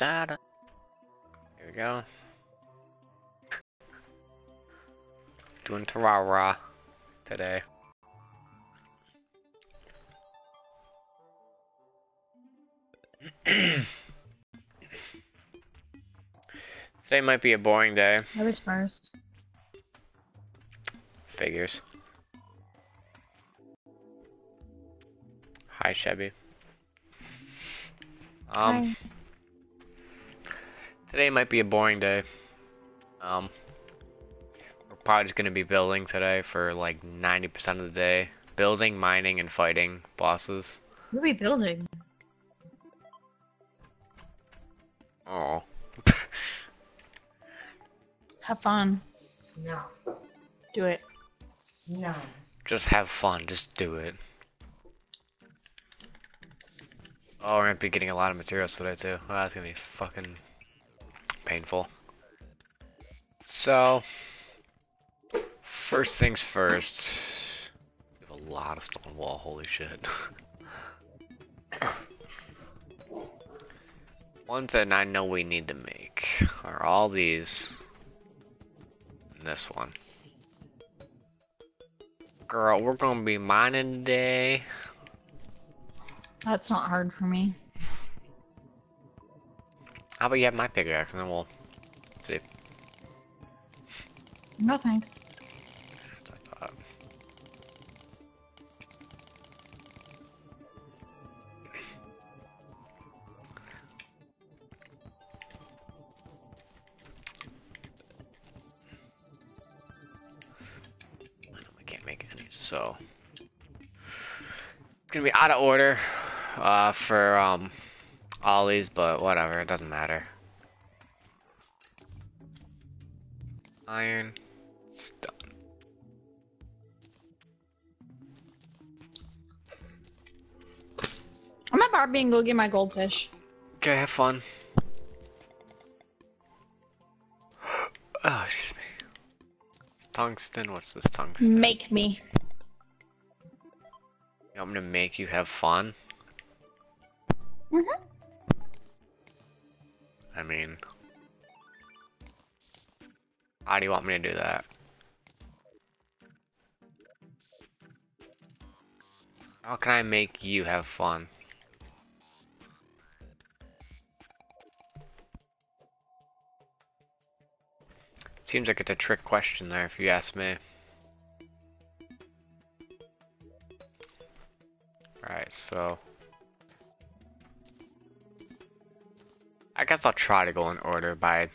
da. Here we go. Doing Terraria today. Today might be a boring day. I was first. Figures. Hi, Chevy. Um, Hi. Today might be a boring day. Um, we're probably just gonna be building today for like 90% of the day. Building, mining, and fighting bosses. What are we building? Oh. Have fun. No. Do it. No. Just have fun, just do it. Oh, we're gonna be getting a lot of materials today too. Oh, that's gonna be fucking painful. So, first things first. We have a lot of stone wall, holy shit. Ones that I know we need to make are all these. And this one. Girl, we're gonna be mining today. That's not hard for me. How about you have my pickaxe and then we'll see. No thanks. I can't make any, so it's gonna be out of order uh, for um, all these, but whatever, it doesn't matter. Iron, it's done. I'm at Barbie and go get my goldfish. Okay, have fun. Oh, excuse me. Tungsten, what's this tungsten? Make me. I'm gonna make you have fun. Mean, how do you want me to do that? How can I make you have fun? Seems like it's a trick question there, if you ask me. Alright, so. Guess I'll try to go in order by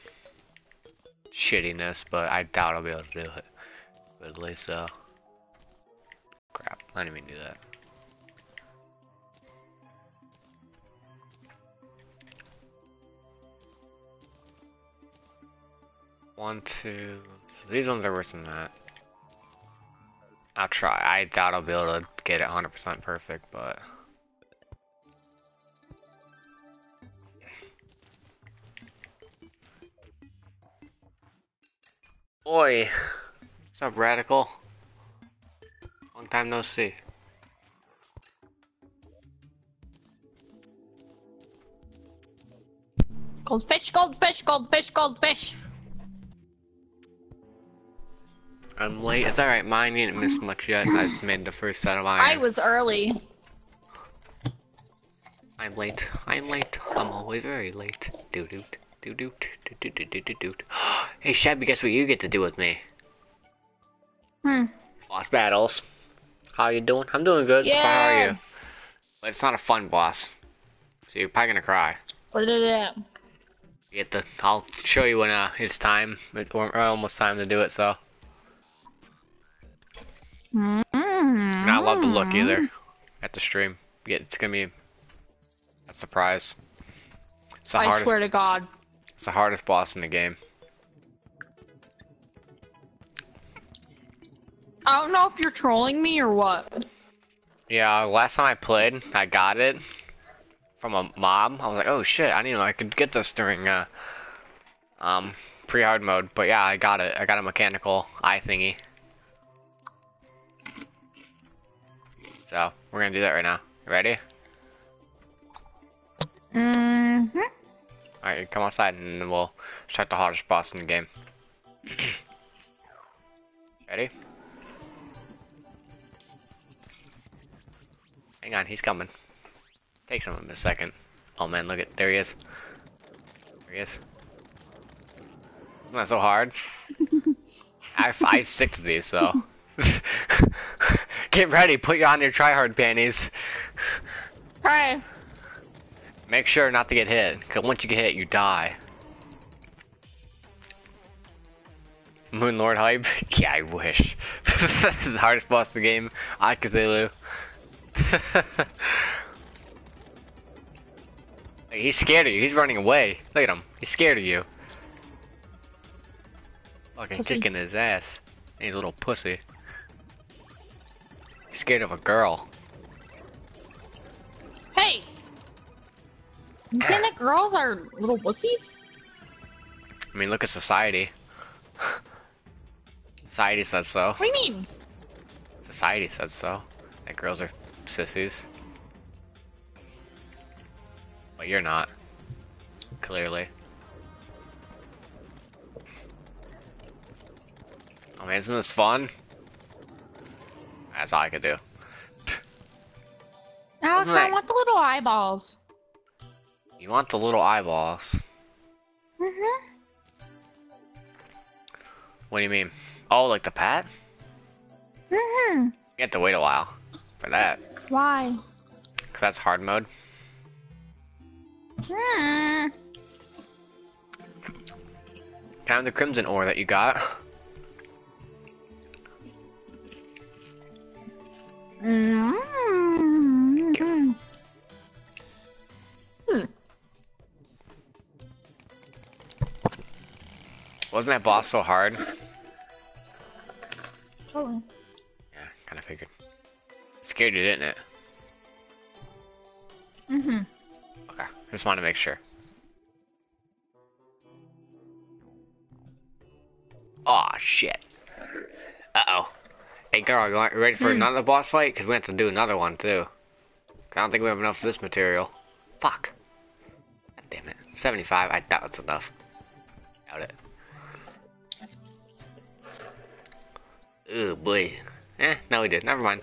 shittiness, but I doubt I'll be able to do it. But at least, uh. Crap, I didn't even do that. One, two. So these ones are worse than that. I'll try. I doubt I'll be able to get it 100% perfect, but. boy. What's up, Radical? Long time no see. Cold fish, cold fish, cold fish, cold fish. I'm late. It's alright, mine didn't miss much yet. I've made the first set of mine. I was early. I'm late. I'm late. I'm always very late. Doo doot. Doo doot. Doo doot. Doo doot. Hey Shabby, guess what you get to do with me? Hmm. Boss battles. How you doing? I'm doing good. So far, how are you? But it's not a fun boss. So you're probably gonna cry. What did it? You get the. I'll show you when uh it's time. It, or almost time to do it. So Mm and I love the look either. At the stream, yeah, it's gonna be a surprise. It's the I hardest. swear to God. It's the hardest boss in the game. I don't know if you're trolling me or what. Yeah, last time I played, I got it from a mob. I was like, oh shit, I didn't know I could get this during uh, um, pre-hard mode. But yeah, I got it. I got a mechanical eye thingy. So, we're gonna do that right now. Ready? Mm-hmm. Alright, come outside and then we'll start the hardest boss in the game. Ready? Hang on, he's coming. Takes him a second. Oh man, look at there he is. There he is. Isn't that so hard? I have five, six of these, so get ready. Put you on your tryhard panties. Try. Make sure not to get hit, because once you get hit, you die. Moon Lord hype? yeah, I wish. the hardest boss in the game, Eye of Cthulhu. He's scared of you. He's running away. Look at him. He's scared of you. Fucking Pussy. kicking his ass. He's a little pussy. He's scared of a girl. Hey! You saying that girls are little wussies? I mean, look at society. society says so. What do you mean? Society says so. That girls are sissies. But you're not. Clearly. Oh man, isn't this fun? That's all I could do. Alex, I want the little eyeballs. You want the little eyeballs. Mm-hmm. What do you mean? Oh, like the pat? Mm-hmm. You have to wait a while for that. Why? Cause that's hard mode. Kind the crimson ore that you got. Mm-hmm. Hmm. Wasn't that boss so hard? Didn't it? Mm-hmm. Okay, just want to make sure. Aw, shit. Uh-oh. Hey, girl, you ready for Hmm. another boss fight? Because we have to do another one, too. I don't think we have enough of this material. Fuck. God damn it. 75, I doubt it's enough. Doubt it. Oh, boy. Eh, no we did. Never mind.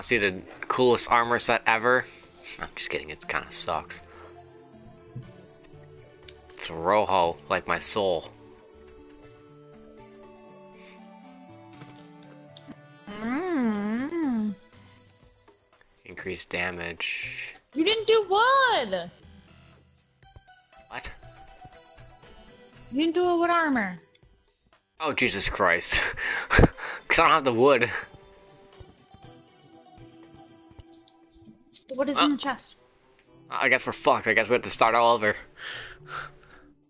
See the coolest armor set ever? I'm just kidding, it kind of sucks. It's Rojo, like my soul. Mm. Increased damage. You didn't do wood. What? You didn't do a wood armor. Oh, Jesus Christ. Because I don't have the wood. What is Uh. in the chest? I guess we're fucked. I guess we have to start all over.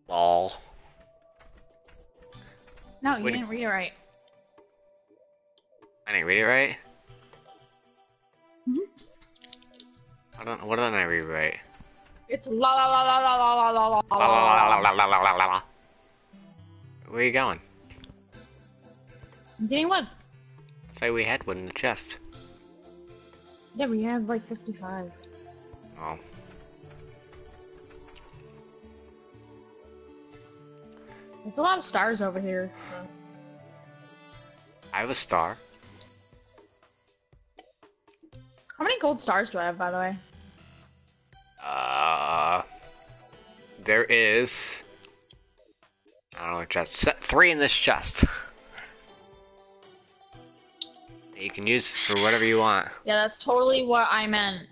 Lol. No, you Wait. didn't read it right. I didn't read it right? Mhm. I don't What did I read right? It's la la la la la la la la la La, la, la, la. la, la, la, la, la, la. Where are you going? I'm getting wood. Say we had one in the chest. Yeah, we have like 55. Oh. There's a lot of stars over here. So. I have a star. How many gold stars do I have, by the way? Uh, there is. I don't know chest. Set three in this chest. You can use for whatever you want. Yeah, that's totally what I meant.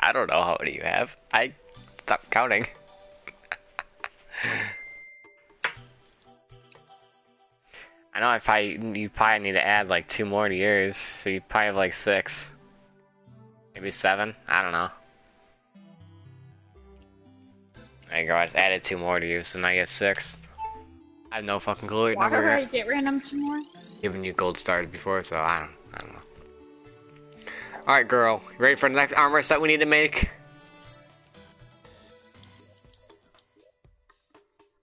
I don't know how many you have. I stopped counting. I know if I you probably need to add like two more to yours, so you probably have like six, maybe seven. I don't know. There you go. I just added two more to you, so now you have six. I have no fucking clue. Why do I get random some more? Giving you gold stars before, so I don't, I don't know. All right, girl, ready for the next armor set we need to make?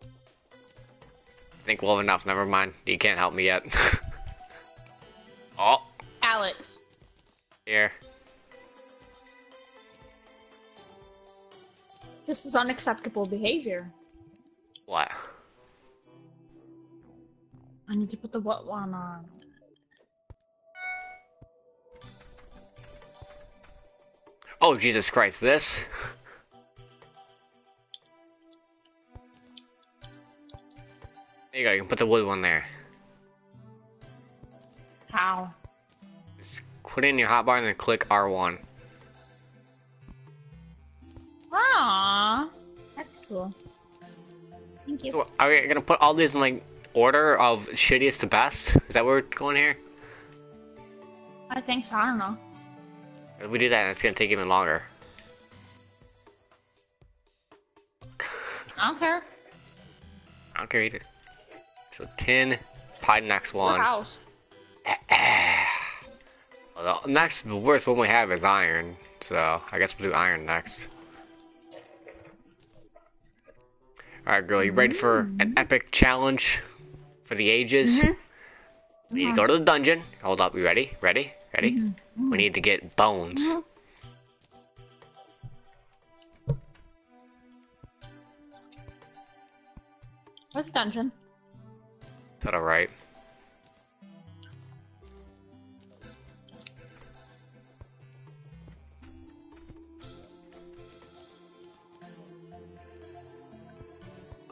I think well enough. Never mind. You can't help me yet. oh. Alex. Here. This is unacceptable behavior. What? I need to put the what one on. Oh, Jesus Christ, this? There you go, you can put the wood one there. How? Just put in your hotbar and then click R1. Aww. That's cool. Thank you. So, are we gonna put all these in like order of shittiest to best? Is that where we're going here? I think so. I don't know. If we do that, it's gonna take even longer. I don't care. I don't care either. So tin, pie next one. house? Well, the next, the worst one we have is iron. So I guess we'll do iron next. Alright, girl, you ready for an mm-hmm. epic challenge for the ages? Mm-hmm. We need to uh-huh. go to the dungeon. Hold up, we ready? Ready? Ready? Mm-hmm. Mm-hmm. We need to get bones. Uh-huh. What's the dungeon? Is that alright?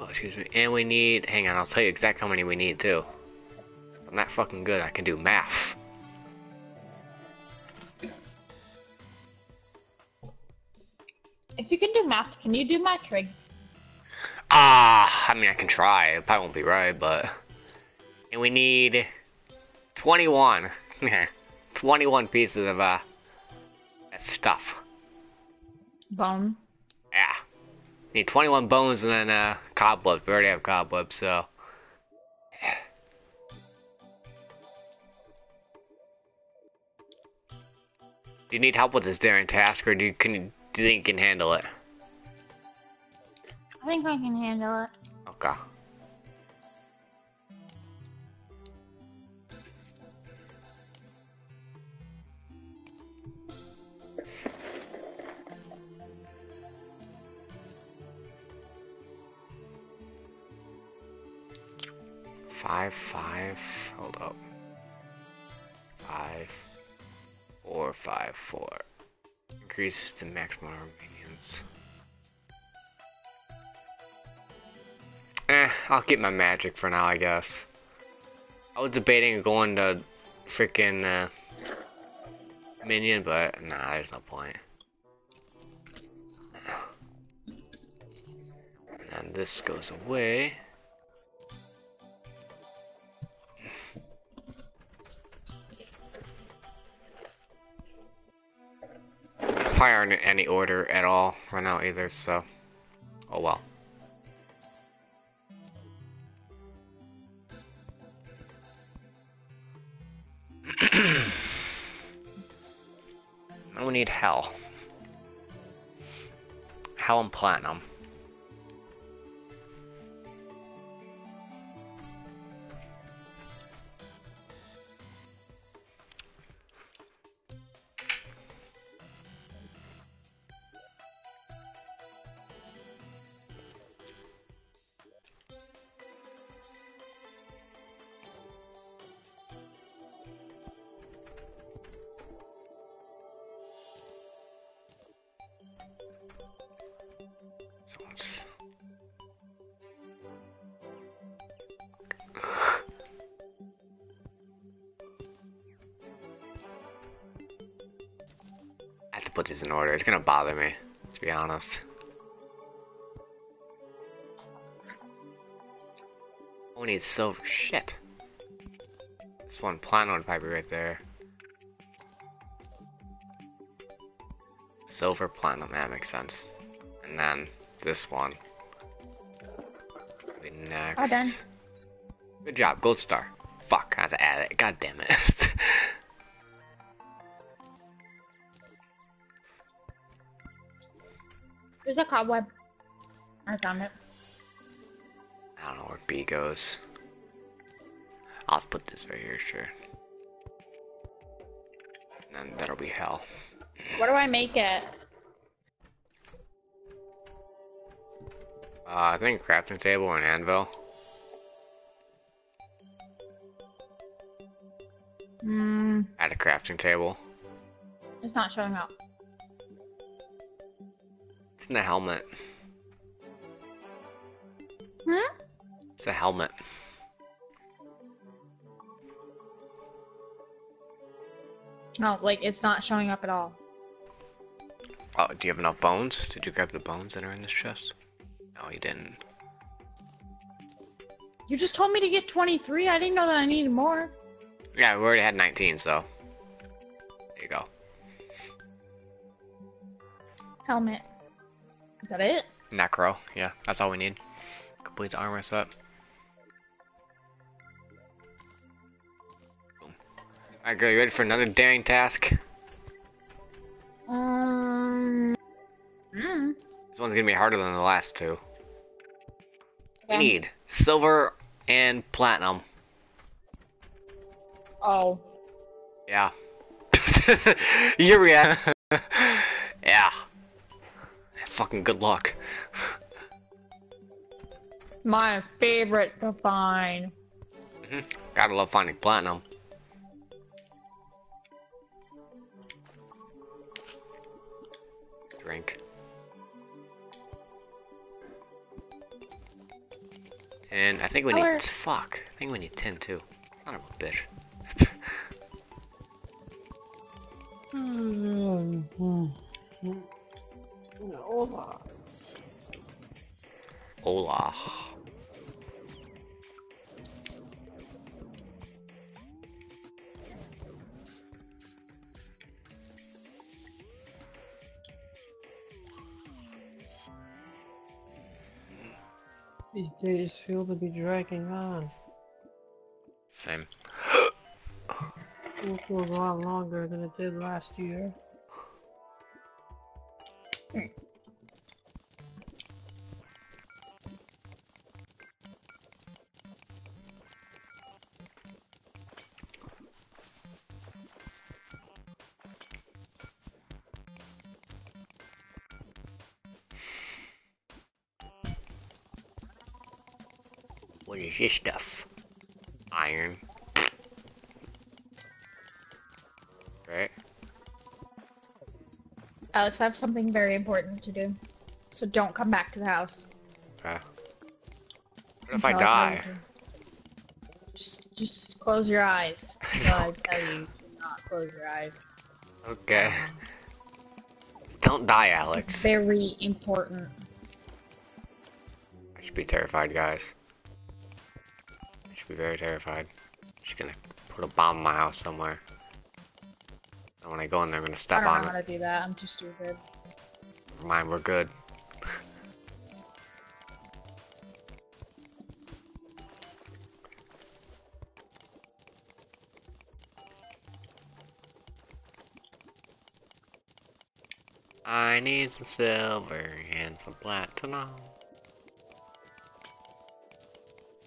Oh, excuse me. And we need. Hang on, I'll tell you exactly how many we need too. I'm not fucking good. I can do math. If you can do math, can you do my trig? Ah, I mean, I can try. It probably won't be right, but. And we need 21. 21 pieces of, uh, that stuff. Bone. Need 21 bones and then, uh, cobwebs. We already have cobwebs, so. Do you need help with this daring task, or do you, can you, do you think you can handle it? I think I can handle it. Okay. Five, five, hold up. Five, four, five, four. Increases the maximum minions. Eh, I'll keep my magic for now, I guess. I was debating going to freaking uh, minion, but nah, there's no point. And this goes away. Probably aren't in any order at all right now either, so. Oh well. Now we need hell. Hell and platinum. Put this in order. It's gonna bother me, to be honest. Oh, we need silver. Shit. This one platinum would probably be right there. Silver, platinum. That makes sense. And then this one. Next. All done. Good job, gold star. Fuck, I have to add it. God damn it. There's a cobweb. I found it. I don't know where B goes. I'll put this right here, sure. And then that'll be hell. What do I make it? Uh, I think crafting table and anvil. Hmm, At a crafting table. it's not showing up. It's in the helmet. Hmm? It's a helmet. No, like it's not showing up at all. Oh, do you have enough bones? Did you grab the bones that are in this chest? No, you didn't. You just told me to get 23. I didn't know that I needed more. Yeah, we already had 19, so. There you go. Helmet. Is that it? Necro, yeah, that's all we need. Complete the armor set. Alright, girl, you ready for another daring task? Um. Hmm. This one's gonna be harder than the last two. We need silver and platinum. Oh. Yeah. Your reaction. yeah. Fucking good luck. My favorite to find. Mm-hmm. Gotta love finding platinum. Drink. And I think we Color. need fuck. I think we need tin too. Son of a bitch. Hmm. Hola. These days feel to be dragging on. Same. It feels a lot longer than it did last year. Is this stuff? Iron. Right? Alex, I have something very important to do. So don't come back to the house. Okay. What if I die? Just, just close your eyes. I tell you not close your eyes. Okay. Um, don't die, Alex. Very important. I should be terrified, guys. I should be very terrified. She's gonna put a bomb in my house somewhere. And when I go in there, I'm gonna step on it. I don't know how to do that. I'm too stupid. Never mind, we're good. I need some silver and some platinum.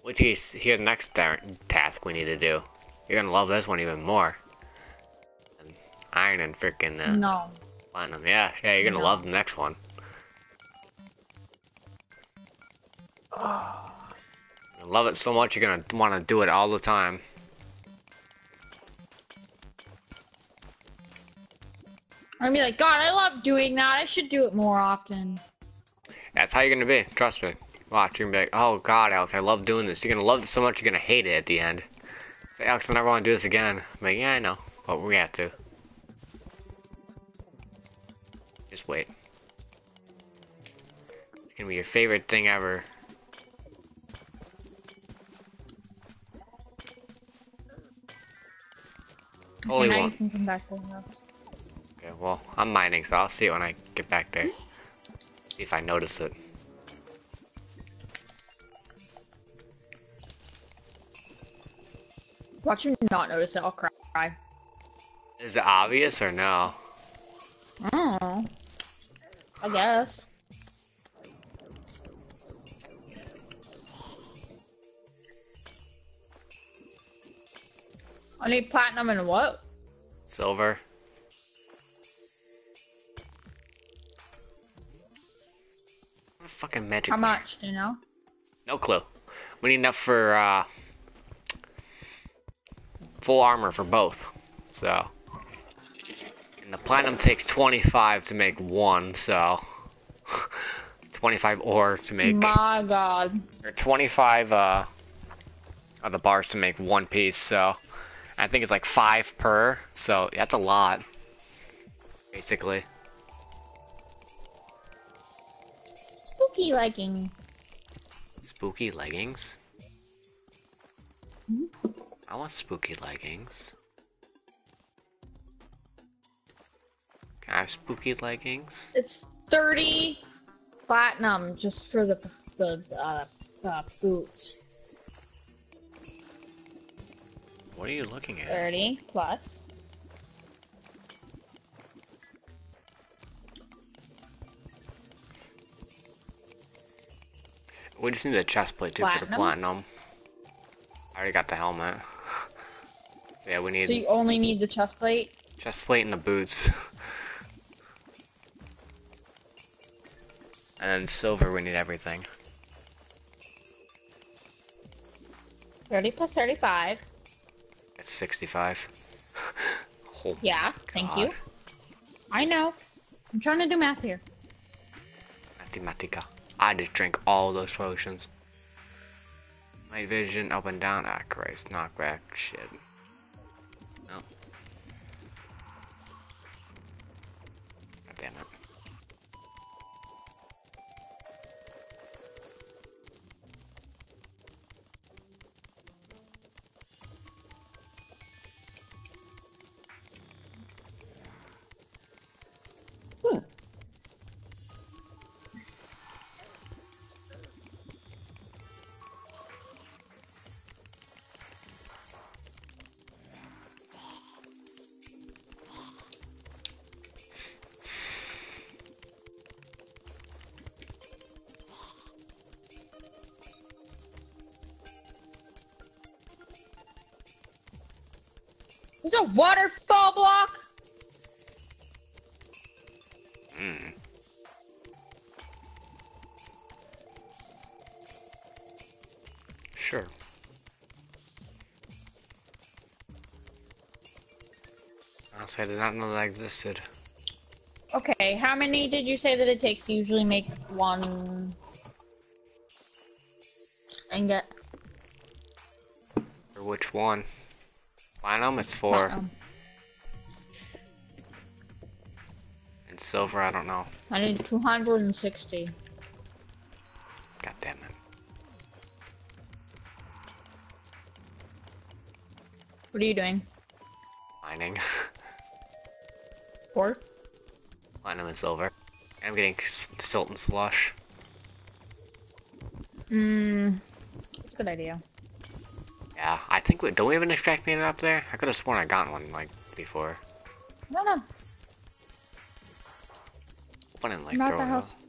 Which is here the next task we need to do. You're gonna love this one even more. And iron and freaking uh, No. platinum. Yeah, yeah, you're gonna No. love the next one. You're love it so much you're gonna want to do it all the time. I'm gonna be like, God, I love doing that. I should do it more often. That's how you're gonna be. Trust me. Watch, you're gonna be like, oh god, Alex, I love doing this. You're gonna love it so much you're gonna hate it at the end. Say, Alex, I never want to do this again. I'm like, yeah, I know, but we have to. Just wait. It's gonna be your favorite thing ever. Holy now one. you can come back to the house. Okay, well, I'm mining, so I'll see it when I get back there. See if I notice it. Watch you not notice it. I'll cry. Is it obvious or no? I don't know. I guess. I need platinum and what? Silver? fucking magic. How much? Do you know? No clue. We need enough for uh, full armor for both. So, and the platinum takes 25 to make one. So, 25 ore to make, My God. or 25 uh, of the bars to make one piece. So, I think it's like five per. So that's a lot, basically. Spooky leggings. Spooky leggings. I want spooky leggings. Can I have spooky leggings? It's 30 platinum just for the the uh, uh, boots. What are you looking at? 30 plus. We just need a chest plate too for the Platinum? platinum. I already got the helmet. Yeah, we need So you only need the chest plate. chest plate and the boots. and then silver, we need everything. 30 plus 35. It's 65. oh Yeah, my thank you. I know. I'm trying to do math here. Mathematica. I just drink all those potions. Night vision, up and down. Ah, Christ. Knockback. Shit. There's a waterfall block. Mm. Sure. Honestly, I did not know that existed. Okay, how many did you say that it takes to usually make one ingot? For which one? Platinum, it's four. Um, And silver, I don't know. I need 260. God damn it. What are you doing? Mining. Four? Platinum and silver. I'm getting s- silt and slush. Mmm. That's a good idea. Yeah, think we- don't we have an Extractinator up there? I could have sworn I got one like before. No, no. One and like Not the house. out.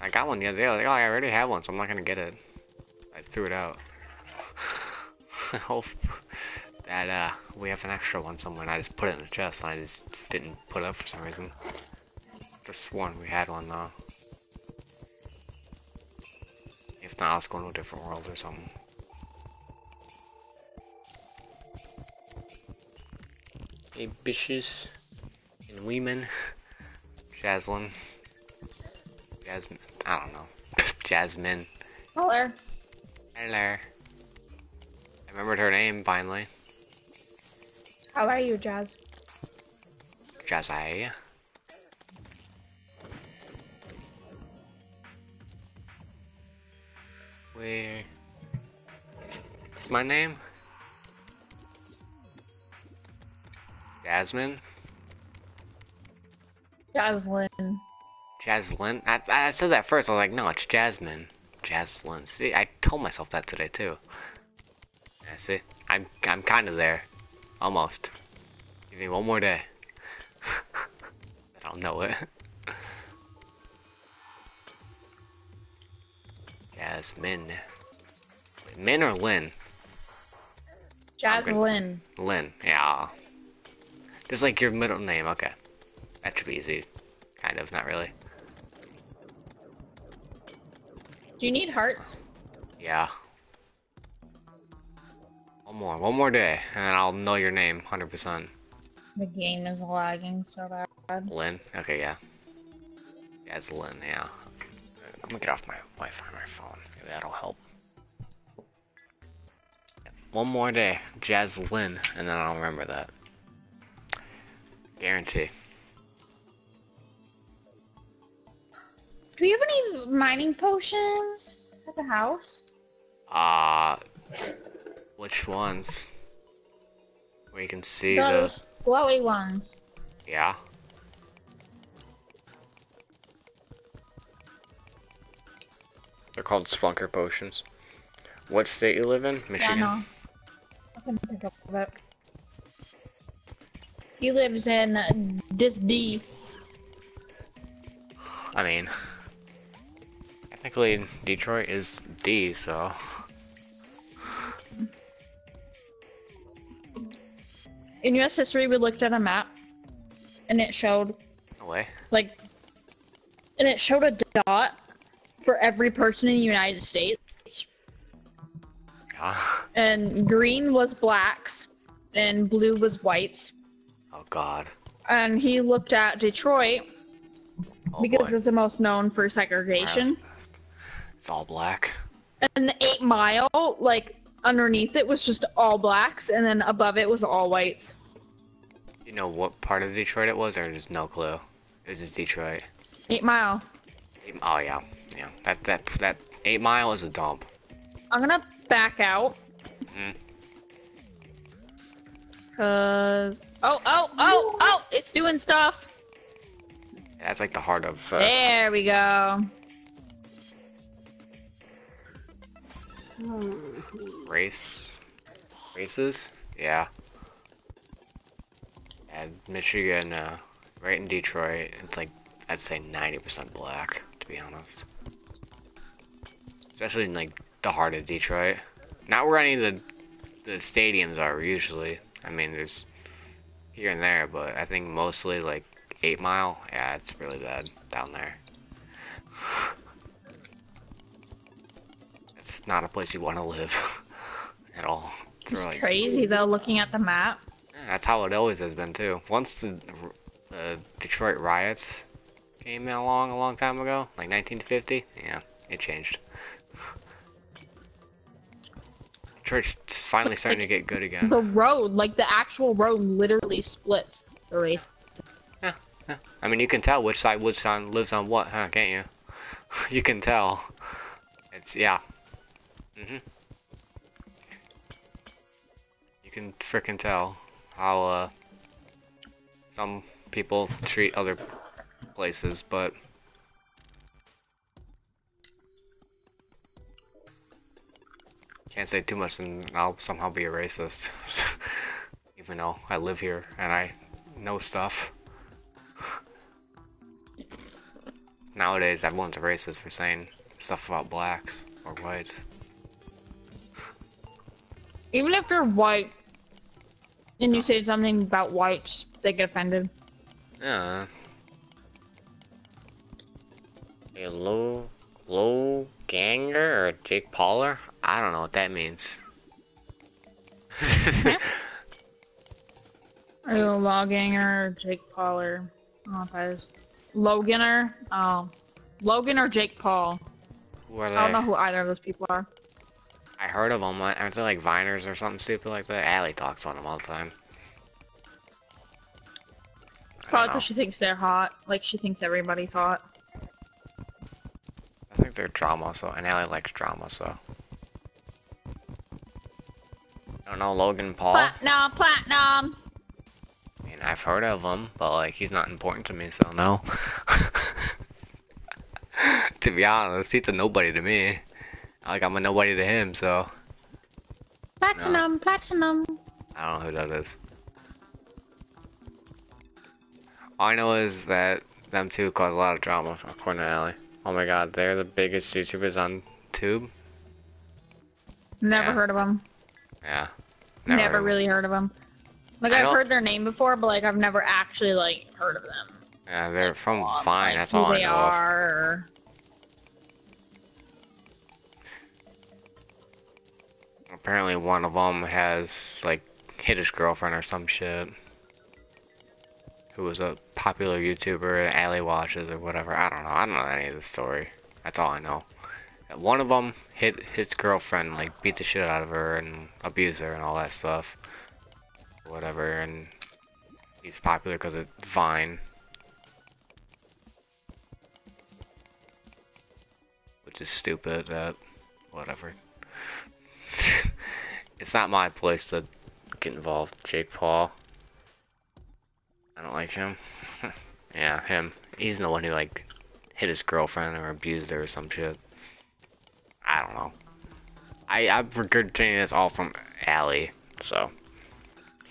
I got one the other day. I was like, oh, I already have one, so I'm not gonna get it. I threw it out. I hope that uh we have an extra one somewhere. And I just put it in the chest, and I just didn't put it up for some reason. Just one we had one though. If not, let's go to a different world or something. Bitches and women. Jaslyn. Jasmine. I don't know. Jasmine. Color. Hello. I remembered her name finally. How are you, Jazz? Jazzy. Where is my name? Jasmine? Jaslyn. Jaslyn? I, I said that first. I was like, no, it's Jasmine. Jaslyn. See, I told myself that today too. Yeah, see, I'm I'm kind of there, almost. Give me one more day. I don't know it. Jasmine. Min or Lynn? Jaslyn. Lynn. Yeah. Just like your middle name. Okay. That should be easy. Kind of. Not really. Do you need hearts? Yeah. One more, one more day, and I'll know your name, 100%. The game is lagging so bad. Lynn? Okay, yeah. Yeah, it's Lynn, yeah. Let me get off my Wi-Fi my phone. Maybe that'll help. One more day, Jazz Lynn, and then I'll remember that. Guarantee. Do you have any mining potions at the house? Uh, which ones? Where you can see Those the... glowy ones. Yeah. They're called Spelunker potions. What state you live in? Michigan? Yeah, no. I can pick up that. He lives in uh, this D. I mean, technically Detroit is D, so. In U.S. history, we looked at a map, and it showed No way. like, and it showed a dot for every person in the United States, Yeah. and green was blacks, and blue was whites. God. And he looked at Detroit Oh because boy. it's the most known for segregation. It's all black. And the eight mile, like underneath it was just all blacks, and then above it was all whites. You know what part of Detroit it was, or just no clue? It was just Detroit. Eight mile. Eight- Oh yeah, yeah. That that that eight mile is a dump. I'm gonna back out. Mm. Cause oh oh oh oh, it's doing stuff. That's like the heart of. Uh, There we go. race races yeah and michigan uh, right in detroit it's like i'd say 90% black to be honest especially in like the heart of detroit not where any of the the stadiums are usually i mean there's here and there but i think mostly like eight mile yeah it's really bad down there it's not a place you want to live at all. It's For, like- crazy though, looking at the map. Yeah, that's how it always has been too. Once the, the Detroit riots came along a long time ago, like 1950, yeah, it changed. Detroit's finally starting to get good again. The road, like the actual road, literally splits the race. Yeah, yeah. I mean, you can tell which side which side lives on what, huh? Can't you? you can tell. It's yeah. Mhm. You can frickin' tell how uh some people treat other places, but can't say too much and I'll somehow be a racist. Even though I live here and I know stuff. Nowadays, everyone's a racist for saying stuff about blacks or whites. Even if you're white and you say something about whites, they get offended. Yeah. A low, low ganger or Jake Pauler? I don't know what that means. Are you a Lawganger or Jake Paul or I don't know if that is Loganer? Oh. Logan or Jake Paul? Who are they? I don't know who either of those people are. I heard of them. Aren't they like Viners or something stupid like that? Allie talks about them all the time. Probably because she thinks they're hot. Like she thinks everybody's hot. I think they're drama, so and Allie likes drama, so. I don't know Logan Paul. Platinum, platinum. I mean, I've heard of him, but like he's not important to me, so no. to be honest, he's a nobody to me. Like I'm a nobody to him, so Platinum, platinum. I don't know who that is. All I know is that them two cause a lot of drama, according to Allie. Oh my god, they're the biggest YouTubers on Tube. Never Yeah. heard of them. Yeah. Never, never heard really heard of them. Like I I've heard their name before, but like I've never actually like heard of them. Yeah, they're like, from Vine. Like, that's all I know. They are. Of. Apparently, one of them has like hit his girlfriend or some shit. Who was a popular YouTuber, Alley Watches or whatever. I don't know. I don't know any of the story. That's all I know. One of them hit his girlfriend, like beat the shit out of her and abuse her and all that stuff. Whatever, and he's popular because of Vine. Which is stupid, that, whatever. it's not my place to get involved, Jake Paul. I don't like him. yeah, him. He's the one who, like, hit his girlfriend or abused her or some shit. I don't know. I, I'm regurgitating this all from Allie, so.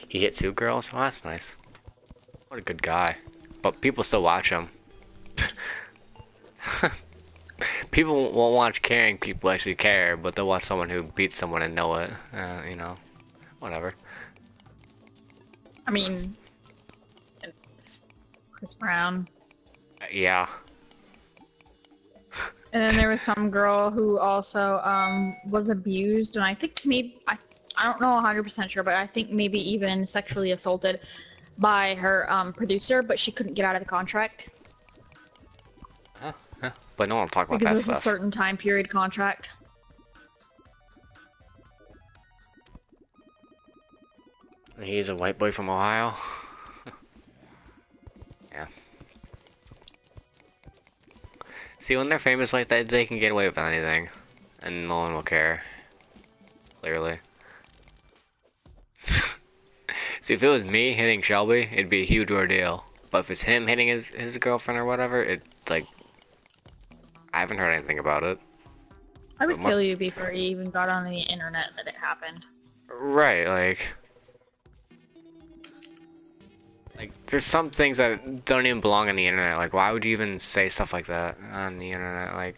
He hit two girls? Well, that's nice. What a good guy. But people still watch him. people won't watch caring people actually care, but they'll watch someone who beats someone and know it. Uh, you know, whatever. I mean, Chris Brown. Uh, yeah. And then there was some girl who also um, was abused, and I think maybe I, I don't know 100% sure, but I think maybe even sexually assaulted by her um, producer, but she couldn't get out of the contract Huh, huh. But no one talk about because that it was stuff. a certain time period contract. He's a white boy from Ohio. See, when they're famous like that, they can get away with anything, and no one will care. Clearly. See, if it was me hitting Shelby, it'd be a huge ordeal. But if it's him hitting his his girlfriend or whatever, it's like I haven't heard anything about it. I would must- kill you before you even got on the internet that it happened. Right, like like there's some things that don't even belong on the internet. Like why would you even say stuff like that on the internet? Like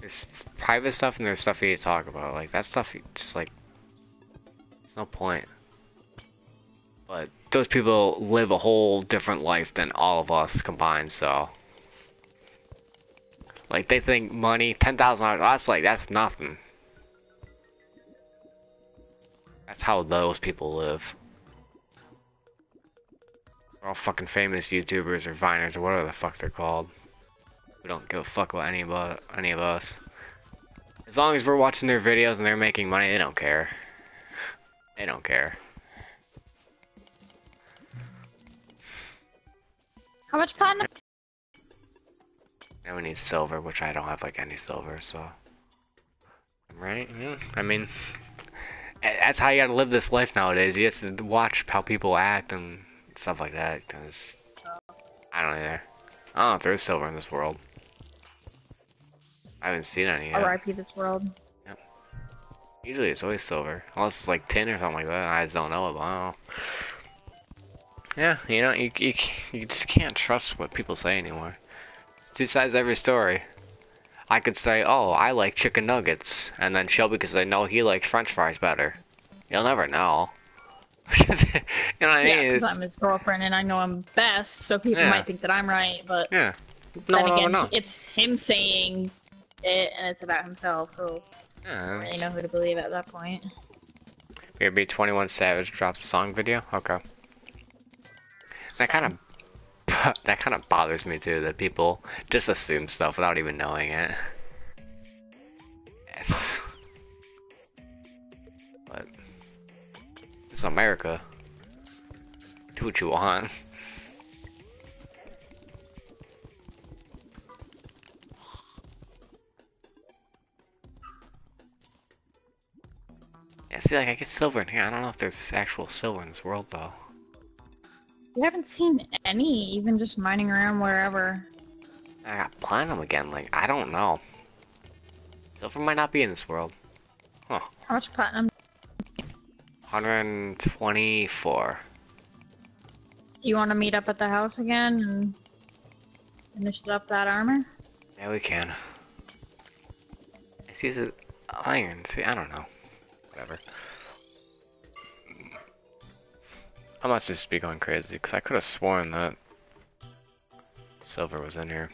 there's private stuff and there's stuff you talk about. Like that stuff just like there's no point. But those people live a whole different life than all of us combined, so like they think money, ten thousand dollars, that's like that's nothing. That's how those people live. All fucking famous YouTubers or Viners or whatever the fuck they're called. We don't give a fuck about any of us, any of us. As long as we're watching their videos and they're making money, they don't care. They don't care. How much platinum? Now we need silver, which I don't have like any silver, so. Right? Yeah. I mean, that's how you gotta live this life nowadays. You to watch how people act and stuff like that, because I don't either. I don't know if there is silver in this world. I haven't seen any yet. R.I.P. this world. Usually it's always silver, unless it's like tin or something like that. I just don't know about. Yeah, you know, you, you you just can't trust what people say anymore. It's two sides every story. I could say, oh, I like chicken nuggets, and then Shelby could say, no, he likes French fries better. You'll never know. you know what I mean? Yeah, because I'm his girlfriend and I know him best, so people Yeah. might think that I'm right, but yeah. No then will again, know. it's him saying it and it's about himself, so I don't really know who to believe at that point. Maybe 21 Savage drops a song video? Okay. That kind of that kind of bothers me too that people just assume stuff without even knowing it. America. Do what you want. Yeah, see, like I get silver in here. I don't know if there's actual silver in this world though. You haven't seen any, even just mining around wherever. I got platinum again. Like I don't know. Silver might not be in this world. Huh. How much platinum 124. you want to meet up at the house again and finish up that armor? Yeah, we can. Let's use iron. See, I don't know. Whatever. I must just be going crazy because I could have sworn that silver was in here.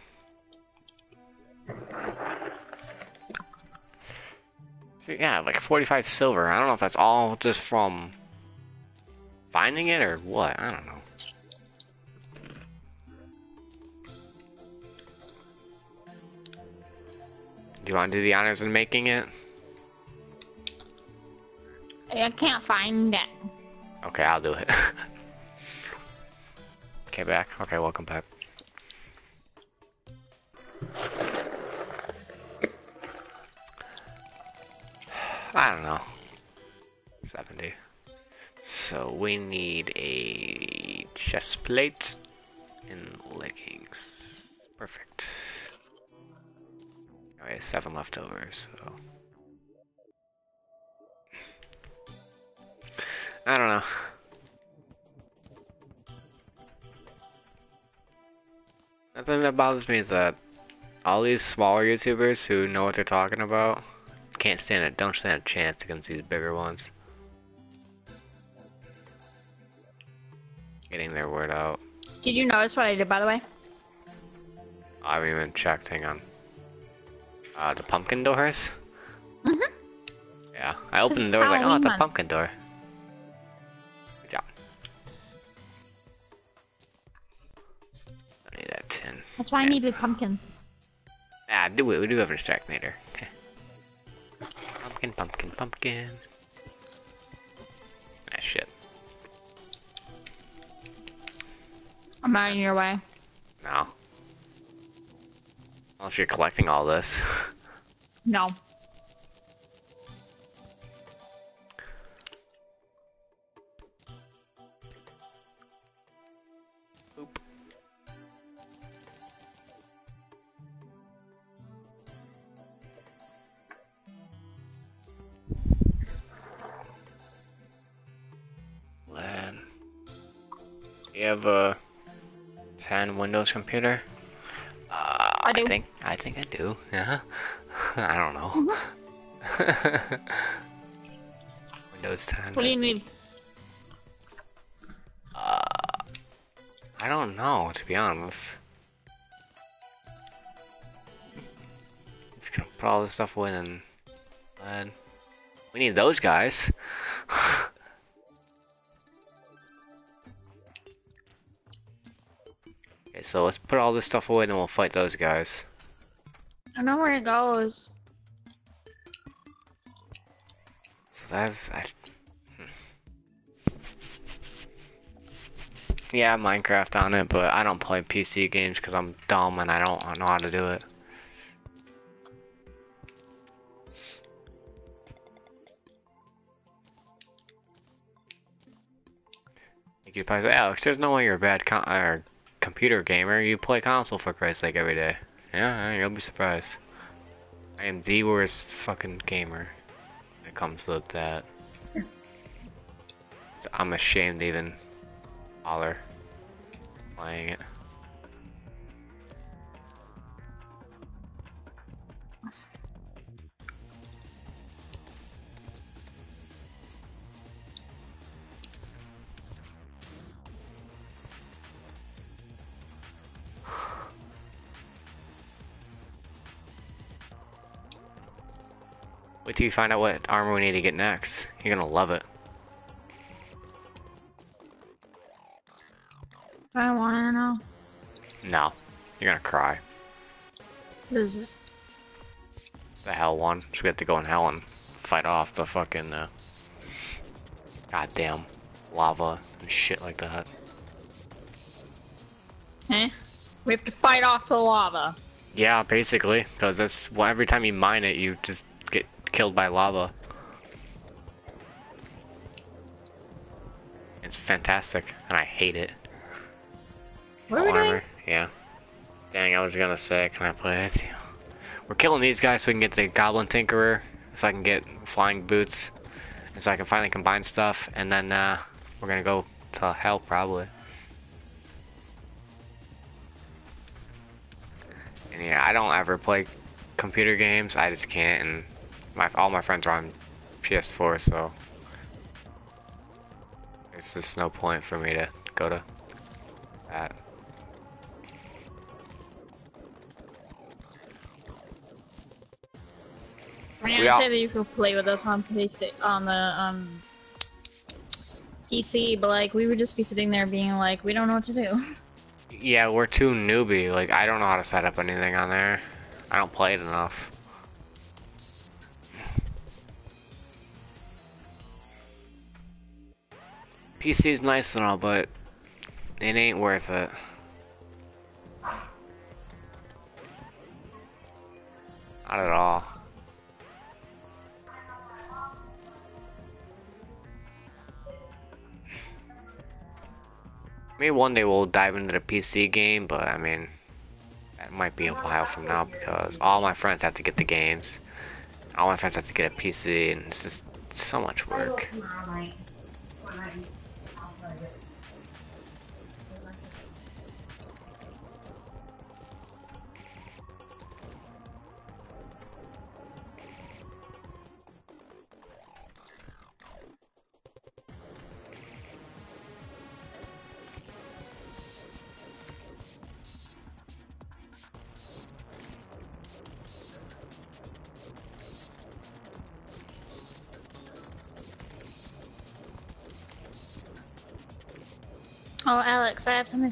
So, yeah, like 45 silver. I don't know if that's all just from finding it or what. I don't know. Do you want to do the honors in making it? I can't find it. Okay, I'll do it. okay, back. Okay, welcome back. I don't know. 70. So we need a chest plate and leggings. Perfect. Oh, okay, seven left over, so. I don't know. The thing that bothers me is that all these smaller YouTubers who know what they're talking about can't stand it. Don't stand a chance against these bigger ones. Getting their word out. Did you notice what I did, by the way? I haven't even checked. Hang on. Uh, the pumpkin doors. Mhm. Yeah, I opened the door. Like, oh, it's a pumpkin door. Good job. I need that tin. That's why I needed pumpkins. Ah, do it. We do have an extractinator. Okay. Pumpkin, pumpkin, pumpkin. Ah, shit. I'm not in your way. No. Unless you're collecting all this. No. Windows computer? Uh, I do. think I think I do. Yeah. I don't know. Windows 10. What do you mean? Uh, I don't know, to be honest. If you can put all this stuff in then lead. We need those guys. So let's put all this stuff away, and we'll fight those guys. I know where it goes. So that's I. hmm. Yeah, Minecraft on it, but I don't play PC games because I'm dumb and I don't know how to do it. Alex, there's no way you're a bad con- or computer gamer. You play console for Christ's sake every day. Yeah, you'll be surprised. I am the worst fucking gamer when it comes to that. I'm ashamed even holler playing it. Till you find out what armor we need to get next. You're gonna love it. I want to know. No, you're gonna cry. What is it? The hell one. So we have to go in hell and fight off the fucking uh, goddamn lava and shit like that. Eh? We have to fight off the lava. Yeah, basically, because that's well, every time you mine it, you just killed by lava. It's fantastic, and I hate it. What are we Armor, doing? yeah. Dang, I was gonna say, can I play it? We're killing these guys so we can get the Goblin Tinkerer, so I can get flying boots, and so I can finally combine stuff, and then uh, we're gonna go to hell probably. And yeah, I don't ever play computer games. I just can't, and my all my friends are on PS4, so there's just no point for me to go to that. mean, We I all- say that you could play with us on PlayStation on the um PC, but like we would just be sitting there being like, we don't know what to do. Yeah, we're too newbie. Like, I don't know how to set up anything on there. I don't play it enough. PC's nice and all, but it ain't worth it. Not at all. Maybe one day we'll dive into the PC game, but I mean, that might be a while from now because all my friends have to get the games. All my friends have to get a PC, and it's just so much work.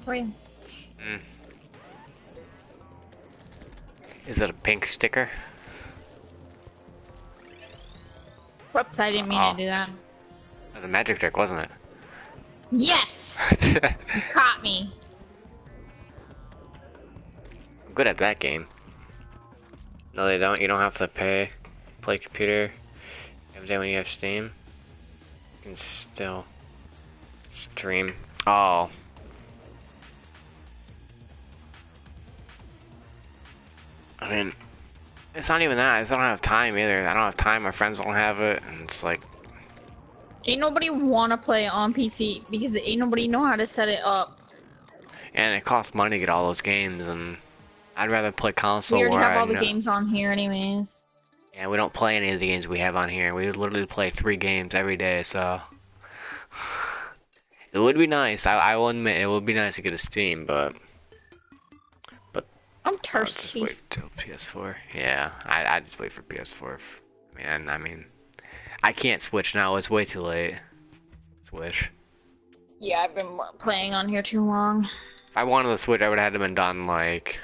I have something for you. Is it a pink sticker? Whoops, I didn't mean Oh. to do that. It was a magic trick, wasn't Yes, it? you caught me. I'm good at that game. No, they don't. You don't have to pay. Play computer every day when you have Steam. You can still stream. Oh. It's not even that. I just don't have time either. I don't have time. My friends don't have it, and it's like, Ain't nobody wanna play on PC because ain't nobody know how to set it up. and it costs money to get all those games, and I'd rather play console we already have I all the know- games on here, anyways. Yeah, we don't play any of the games we have on here. We literally play three games every day, so it would be nice. I, I will admit it would be nice to get a Steam, but I'm thirsty. wait till PS4. Yeah, I I just wait for PS4. if- Man, I mean, I can't switch now. It's way too late. Switch. Yeah, I've been playing on here too long. If I wanted to switch, I would have had to been done like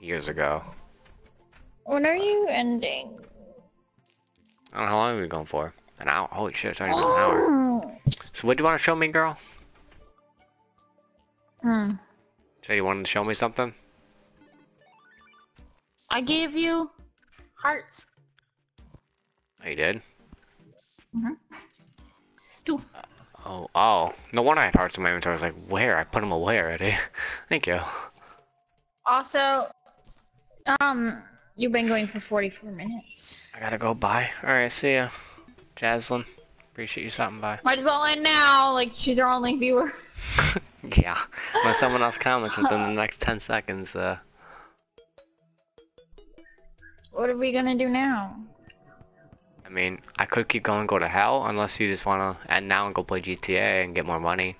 years ago. When are you ending? I don't know how long we've been going for. An hour. Holy shit, it's already been an hour. So what do you want to show me, girl? Hmm. So you wanted to show me something? I gave you hearts. Oh, you did? Two. Oh, oh. No wonder I had hearts in my inventory. I was like, where? I put them away already. Thank you. Also, um, you've been going for 44 minutes. I gotta go. Bye. Alright, see ya. Jaslyn. Appreciate you stopping by. Might as well end now. Like she's our only viewer. Yeah. When someone else comments within the next 10 seconds, uh, What are we gonna do now? I mean, I could keep going, go to hell, unless you just wanna end now and go play GTA and get more money.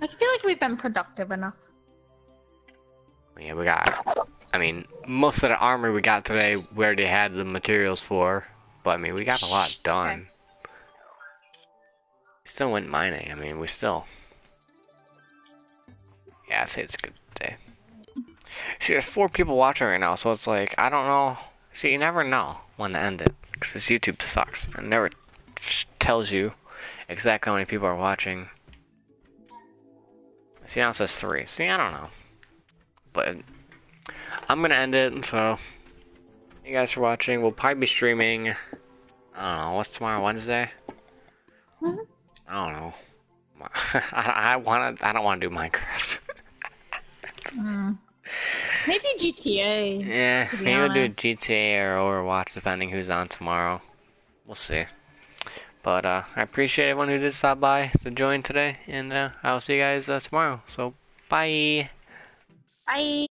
I feel like we've been productive enough. Yeah, we got. I mean, most of the armor we got today, we already had the materials for. But I mean, we got a lot done. We still went mining. I mean, we still. Yeah, I'd say it's a good day. See, there's four people watching right now, so it's like, I don't know. See, you never know when to end it. Because this YouTube sucks. It never tells you exactly how many people are watching. See, now it says three. See, I don't know. But I'm gonna end it, so thank you guys for watching. We'll probably be streaming. I don't know. What's tomorrow? Wednesday? Mhm. I don't know. I, I wanna. I don't want to do Minecraft. Hmm. Maybe GTA. yeah, maybe we'll do. GTA or Overwatch, depending who's on tomorrow. We'll see. But uh, I appreciate everyone who did stop by to join today, and uh, I'll see you guys uh, tomorrow. So bye. Bye.